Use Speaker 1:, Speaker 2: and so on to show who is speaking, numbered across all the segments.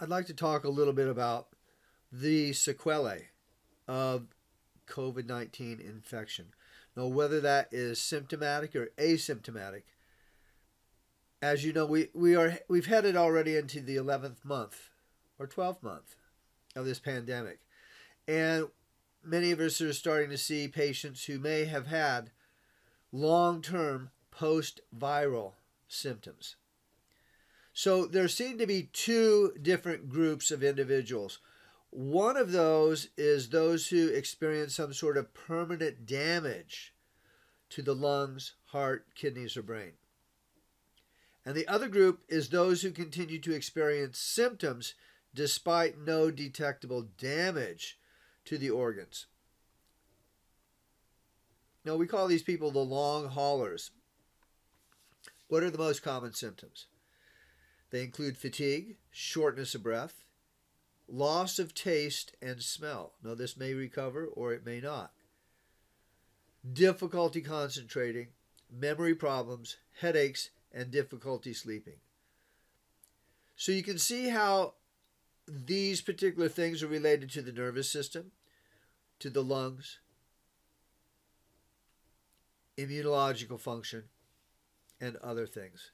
Speaker 1: I'd like to talk a little bit about the sequelae of COVID 19 infection. Now, whether that is symptomatic or asymptomatic, as you know, we, we are we've headed already into the 11th month or 12th month of this pandemic. And many of us are starting to see patients who may have had long term post viral symptoms. So there seem to be two different groups of individuals. One of those is those who experience some sort of permanent damage to the lungs, heart, kidneys, or brain. And the other group is those who continue to experience symptoms despite no detectable damage to the organs. Now, we call these people the long haulers. What are the most common symptoms? They include fatigue, shortness of breath, loss of taste and smell. Now, this may recover or it may not. Difficulty concentrating, memory problems, headaches, and difficulty sleeping. So you can see how these particular things are related to the nervous system, to the lungs, immunological function, and other things.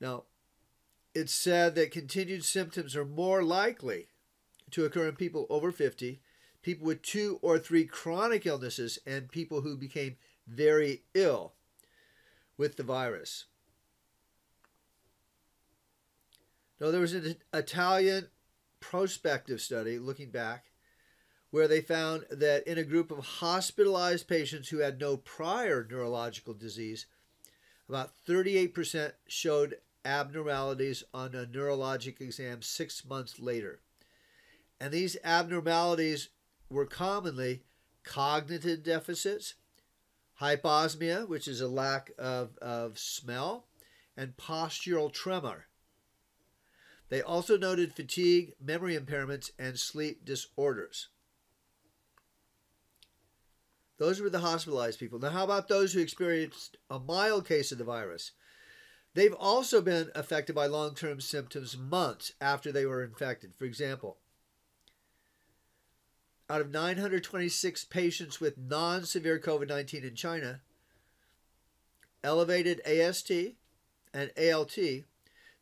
Speaker 1: Now, it's said that continued symptoms are more likely to occur in people over 50, people with two or three chronic illnesses, and people who became very ill with the virus. Now, there was an Italian prospective study looking back where they found that in a group of hospitalized patients who had no prior neurological disease, about 38% showed abnormalities on a neurologic exam six months later. And these abnormalities were commonly cognitive deficits, hyposmia, which is a lack of, of smell, and postural tremor. They also noted fatigue, memory impairments, and sleep disorders. Those were the hospitalized people. Now, how about those who experienced a mild case of the virus? They've also been affected by long term symptoms months after they were infected. For example, out of 926 patients with non severe COVID 19 in China, elevated AST and ALT,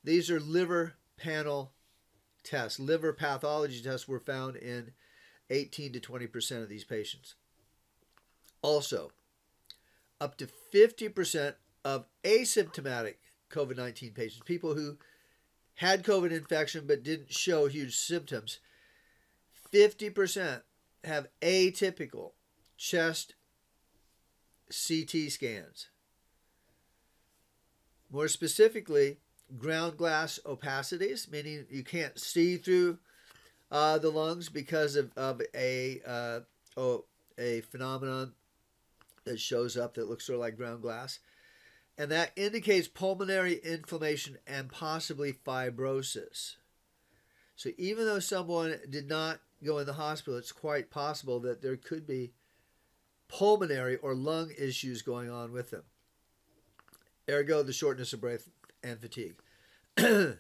Speaker 1: these are liver panel tests. Liver pathology tests were found in 18 to 20% of these patients. Also, up to 50% of asymptomatic COVID 19 patients, people who had COVID infection but didn't show huge symptoms, 50% have atypical chest CT scans. More specifically, ground glass opacities, meaning you can't see through uh, the lungs because of, of a, uh, oh, a phenomenon that shows up that looks sort of like ground glass. And that indicates pulmonary inflammation and possibly fibrosis. So even though someone did not go in the hospital, it's quite possible that there could be pulmonary or lung issues going on with them. Ergo, the shortness of breath and fatigue. a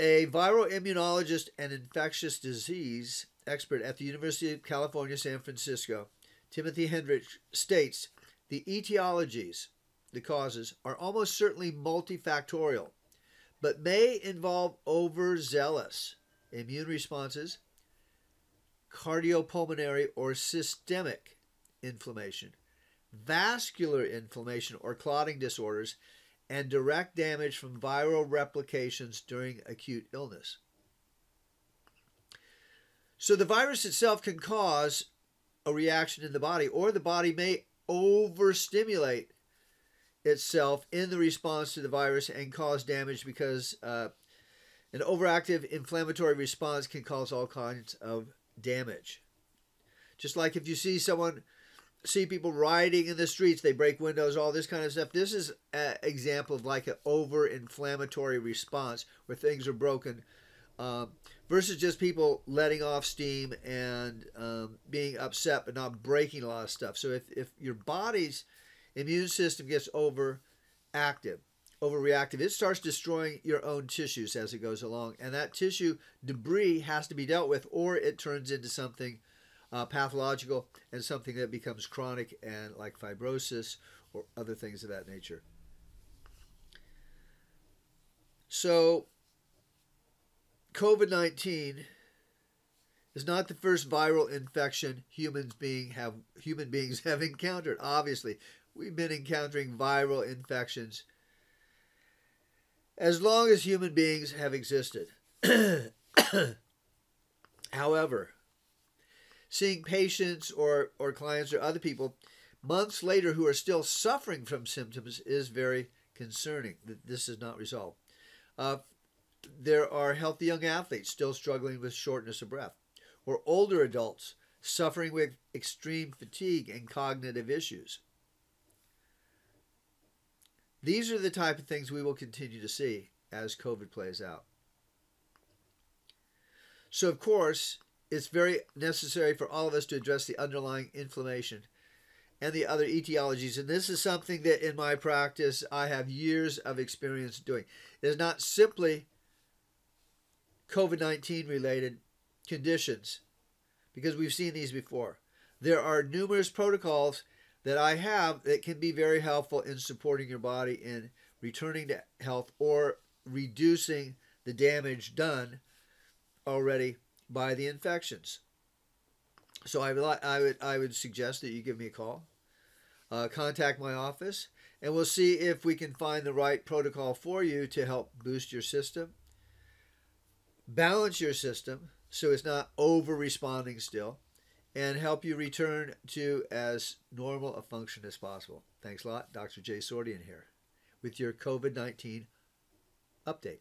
Speaker 1: viral immunologist and infectious disease expert at the University of California, San Francisco, Timothy Henrich, states the etiologies, the causes, are almost certainly multifactorial, but may involve overzealous immune responses, cardiopulmonary or systemic inflammation, vascular inflammation or clotting disorders, and direct damage from viral replications during acute illness. So the virus itself can cause a reaction in the body, or the body may overstimulate itself in the response to the virus and cause damage because uh, an overactive inflammatory response can cause all kinds of damage. Just like if you see someone, see people rioting in the streets, they break windows, all this kind of stuff. This is an example of like an over inflammatory response where things are broken um, versus just people letting off steam and um, being upset but not breaking a lot of stuff. So if, if your body's immune system gets overactive overreactive, it starts destroying your own tissues as it goes along. And that tissue debris has to be dealt with, or it turns into something uh, pathological and something that becomes chronic and like fibrosis or other things of that nature. So, COVID 19 is not the first viral infection humans being have human beings have encountered. Obviously, we've been encountering viral infections as long as human beings have existed. However, seeing patients or, or clients or other people months later who are still suffering from symptoms is very concerning that this is not resolved. Uh, there are healthy young athletes still struggling with shortness of breath, or older adults suffering with extreme fatigue and cognitive issues. These are the type of things we will continue to see as COVID plays out. So, of course, it's very necessary for all of us to address the underlying inflammation and the other etiologies. And this is something that in my practice I have years of experience doing. It is not simply COVID 19 related conditions, because we've seen these before. There are numerous protocols that I have that can be very helpful in supporting your body in returning to health or reducing the damage done already by the infections. So I would, I would, I would suggest that you give me a call, uh, contact my office, and we'll see if we can find the right protocol for you to help boost your system, balance your system so it's not over responding still, and help you return to as normal a function as possible. Thanks a lot. Dr. Jay Sordean here with your COVID 19 update.